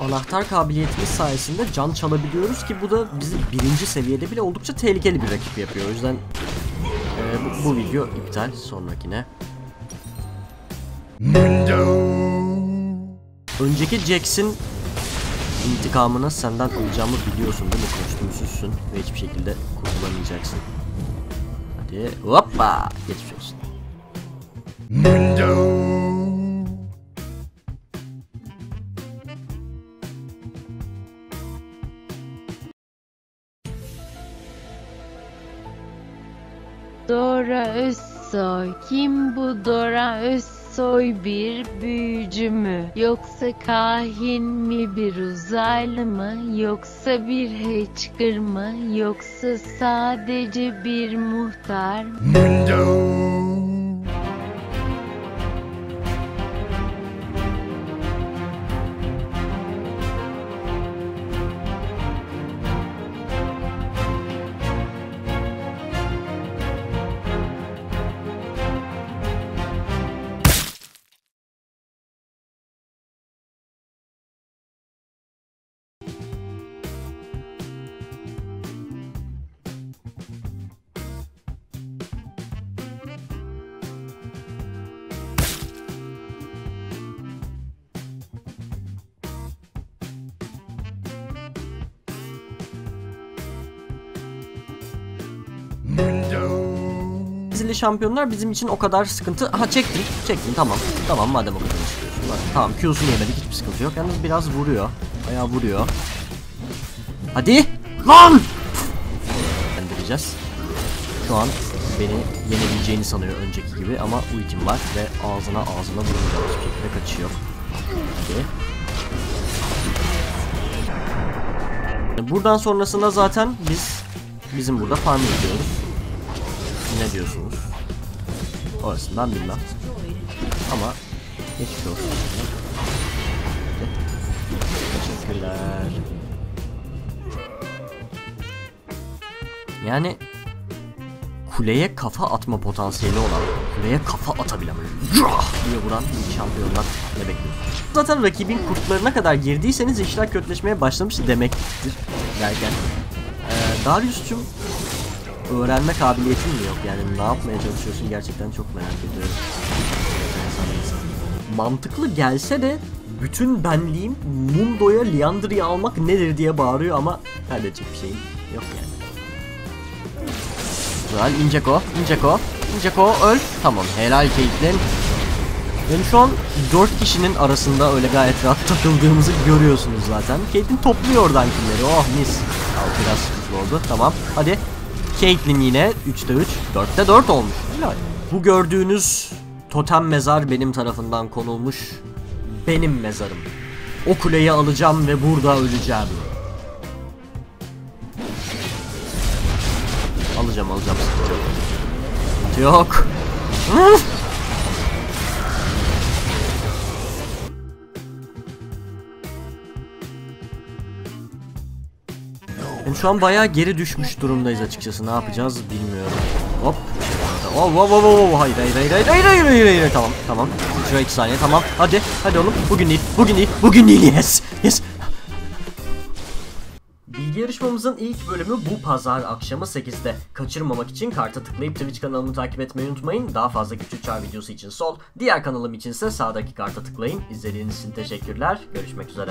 Anahtar kabiliyetimiz sayesinde can çalabiliyoruz ki bu da bizi birinci seviyede bile oldukça tehlikeli bir rakip yapıyor. O yüzden e, bu, bu video iptal. Sonrakine. Önceki Jax'in intikamını senden alacağımı biliyorsun değil mi? Kostümsüzsün ve hiçbir şekilde kurtulamayacaksın. Hadi hoppa geçmiş olsun. Dora Özsoy. Kim bu Dora Özsoy bir büyücü mü? Yoksa kahin mi bir uzaylı mı? Yoksa bir hıçkır mı? Yoksa sadece bir muhtar mı? Dizili şampiyonlar bizim için o kadar sıkıntı. Ha çektin, çektin tamam. Tamam madem o kadar istiyorsun. Bak, Tamam Q'sunu yemedik hiçbir sıkıntı yok. Yalnız biraz vuruyor. Bayağı vuruyor. Hadi! Lan! Göndereceğiz. Şu an beni yenebileceğini sanıyor önceki gibi ama ultim var ve ağzına ağzına vuracak bir şekilde kaçıyor. Hadi. Buradan sonrasında zaten biz bizim burada farm ediyoruz. Ne diyorsunuz? Orasından bilmem. Ama geçmiş olsun. Teşekkürler. Yani kuleye kafa atma potansiyeli olan, kuleye kafa atabilen diye vuran bir şampiyonlar ne bekliyorsunuz? Zaten rakibin kurtlarına kadar girdiyseniz işler kötüleşmeye başlamış demektir derken. Ee, Darius'cum öğrenme kabiliyetin mi yok? Yani ne yapmaya çalışıyorsun gerçekten çok merak ediyorum. Mantıklı gelse de bütün benliğim Mundo'ya Liandra'yı almak nedir diye bağırıyor ama kaybedecek bir şeyim yok yani. Güzel Inceko, Inceko, Inceko öl. Tamam helal Caitlyn. Yani şu an 4 kişinin arasında öyle gayet rahat takıldığımızı görüyorsunuz zaten. Caitlyn topluyor oradan kimleri. Oh mis. Al biraz hızlı oldu. Tamam. Hadi. Caitlyn yine 3'te 3, 4'te 4 olmuş. Helal. Bu gördüğünüz totem mezar benim tarafından konulmuş. Benim mezarım. O kuleyi alacağım ve burada öleceğim. Alacağım alacağım yok. Yani şu an bayağı geri düşmüş durumdayız açıkçası. Ne yapacağız bilmiyorum. Hop. Oh, wow, wow, wow, hayır, hayır, hayır, hayır, hayır, hayır, hayır, hayır, tamam, tamam. Şuraya iki saniye, tamam. Hadi, hadi oğlum. Bugün değil, bugün değil, bugün değil, yes, yes. Bilgi yarışmamızın ilk bölümü bu pazar akşamı 8'de. Kaçırmamak için karta tıklayıp Twitch kanalımı takip etmeyi unutmayın. Daha fazla küçük çağ videosu için sol, diğer kanalım içinse sağdaki karta tıklayın. İzlediğiniz için teşekkürler. Görüşmek üzere.